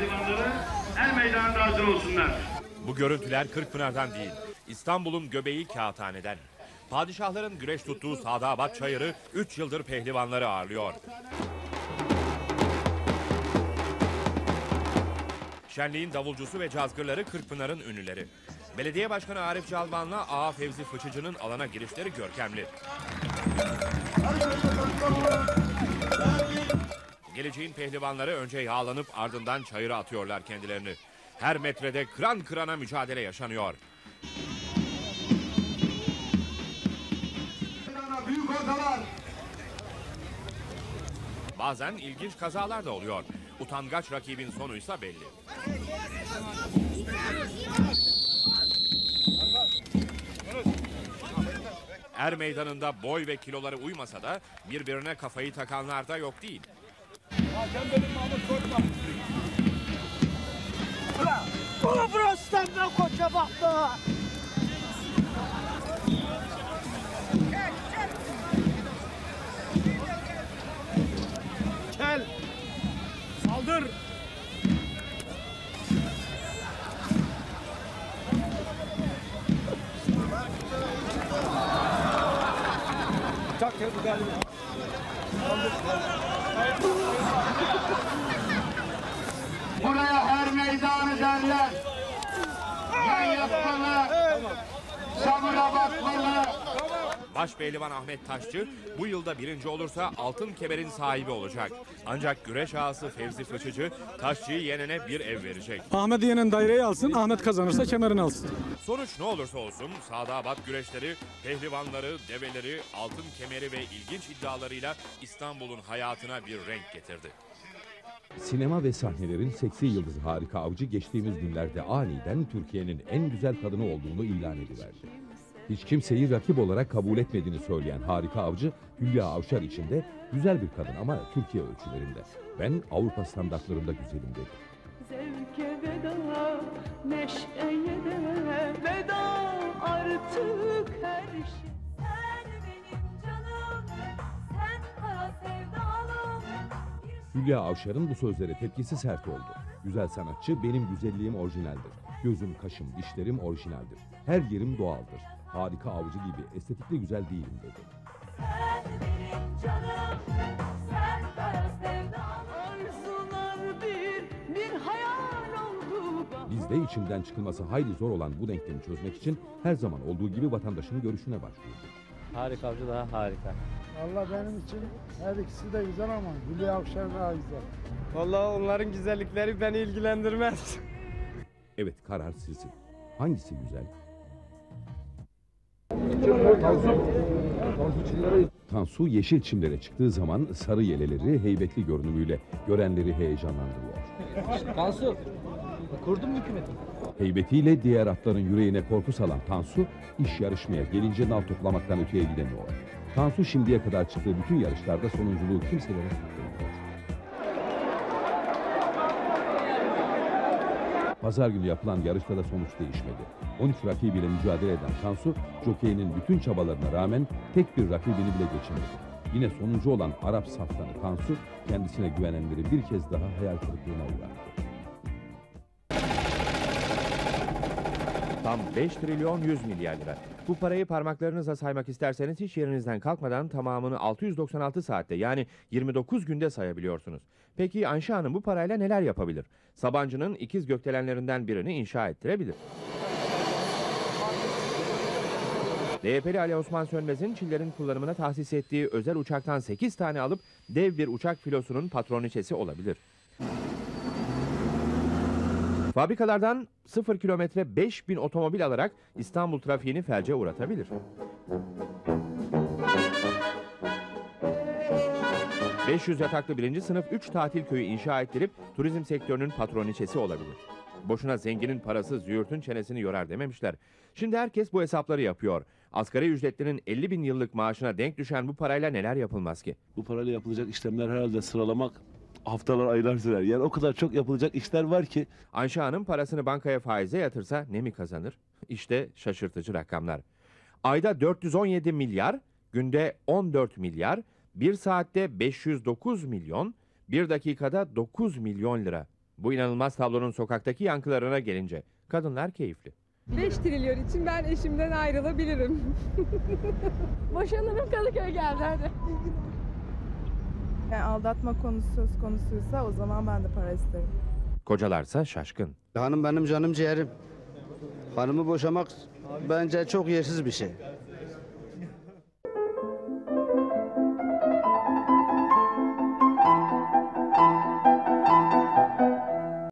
teslim olsunlar. Bu görüntüler Kırkpınar'dan değil, İstanbul'un göbeği Kağıthane'den. Padişahların güreş tuttuğu Sadabat Çayırı 3 yıldır pehlivanları ağırlıyor. Şenliğin davulcusu ve cazgırları Kırkpınar'ın ünlüleri. Belediye Başkanı Arif Calman'la Ağa Fevzi Fıçıcı'nın alana girişleri görkemli. Geleceğin pehlivanları önce yağlanıp ardından çayıra atıyorlar kendilerini. Her metrede kıran kırana mücadele yaşanıyor. Büyük ortalar. Bazen ilginç kazalar da oluyor. Utangaç rakibin sonuysa belli. Er meydanında boy ve kiloları uymasa da birbirine kafayı takanlar da yok değil. Ulan burası da koça baktı. Kel. Saldır. Çak ya bu geldi. Buraya her meydanı derler. Yan yapmalı. Samura bakmalı. Başpehlivan Ahmet Taşçı bu yılda birinci olursa altın kemerin sahibi olacak. Ancak güreş ağası Fevzi Fıçıcı Taşçı'yı yenene bir ev verecek. Ahmet yenen daireyi alsın, Ahmet kazanırsa kemerini alsın. Sonuç ne olursa olsun Sadabat güreşleri, pehlivanları, develeri, altın kemeri ve ilginç iddialarıyla İstanbul'un hayatına bir renk getirdi. Sinema ve sahnelerin seksi yıldızı Harika Avcı geçtiğimiz günlerde aniden Türkiye'nin en güzel kadını olduğunu ilan ediverdi. Hiç kimseyi rakip olarak kabul etmediğini söyleyen Harika Avcı, Hülya Avşar için de güzel bir kadın ama Türkiye ölçülerinde. Ben Avrupa standartlarında güzelim dedi. Zevke veda, neşeye de veda artık her şey. Sen benim canım, sen kara sevdalım. Hülya Avşar'ın bu sözlere tepkisi sert oldu. Güzel sanatçı benim güzelliğim orijinaldir. Gözüm, kaşım, dişlerim orijinaldir. Her yerim doğaldır. Harika avcı gibi estetikli güzel değilim dedi. Sen benim canım, sen kara. Arzular bir, bir hayal oldu bana. Biz de içinden çıkılması hayli zor olan bu denklemi çözmek için her zaman olduğu gibi vatandaşın görüşüne başvurduk. Harika avcı daha harika. Valla benim için her ikisi de güzel ama Hülya Avşar daha güzel. Vallahi onların güzellikleri beni ilgilendirmez. Evet karar sizin. Hangisi güzel? Tansu yeşil çimlere çıktığı zaman sarı yeleleri heybetli görünümüyle görenleri heyecanlandırıyor. Kansu, kurdun mu hükümeti? Heybetiyle diğer atların yüreğine korku salan Tansu, iş yarışmaya gelince nal toplamaktan öteye gidemiyor. Tansu şimdiye kadar çıktığı bütün yarışlarda sonunculuğu kimselere tutturmuyor. Pazar günü yapılan yarışta da sonuç değişmedi. 13 rakibiyle mücadele eden Tansu, jokeyinin bütün çabalarına rağmen tek bir rakibini bile geçemedi. Yine sonuncu olan Arap saftanı Tansu, kendisine güvenenleri bir kez daha hayal kırıklığına uğrattı. Tam 5 trilyon 100 milyar lira. Bu parayı parmaklarınızla saymak isterseniz hiç yerinizden kalkmadan tamamını 696 saatte yani 29 günde sayabiliyorsunuz. Peki Ayşe Hanım bu parayla neler yapabilir? Sabancı'nın ikiz gökdelenlerinden birini inşa ettirebilir. DYP'li Ali Osman Sönmez'in Çillerin kullanımına tahsis ettiği özel uçaktan 8 tane alıp dev bir uçak filosunun patroniçesi olabilir. Fabrikalardan 0 kilometre 5000 otomobil alarak İstanbul trafiğini felce uğratabilir. ...500 yataklı birinci sınıf 3 tatil köyü inşa ettirip... ...turizm sektörünün patroniçesi olabilir. Boşuna zenginin parası züğürtün çenesini yorar dememişler. Şimdi herkes bu hesapları yapıyor. Asgari ücretlinin 50 bin yıllık maaşına denk düşen bu parayla neler yapılmaz ki? Bu parayla yapılacak işlemler herhalde sıralamak haftalar aylar sürer. Yani o kadar çok yapılacak işler var ki Ayşe Hanım parasını bankaya faize yatırsa ne mi kazanır? İşte şaşırtıcı rakamlar. Ayda 417 milyar, günde 14 milyar, bir saatte 509 milyon, bir dakikada 9 milyon lira. Bu inanılmaz tablonun sokaktaki yankılarına gelince kadınlar keyifli. 5 trilyon için ben eşimden ayrılabilirim. Boşanırım Kadıköy geldi hadi. Yani aldatma konusu söz konusuysa o zaman ben de para isterim. Kocalarsa şaşkın. Hanım benim canım ciğerim. Hanımı boşamak bence çok yersiz bir şey.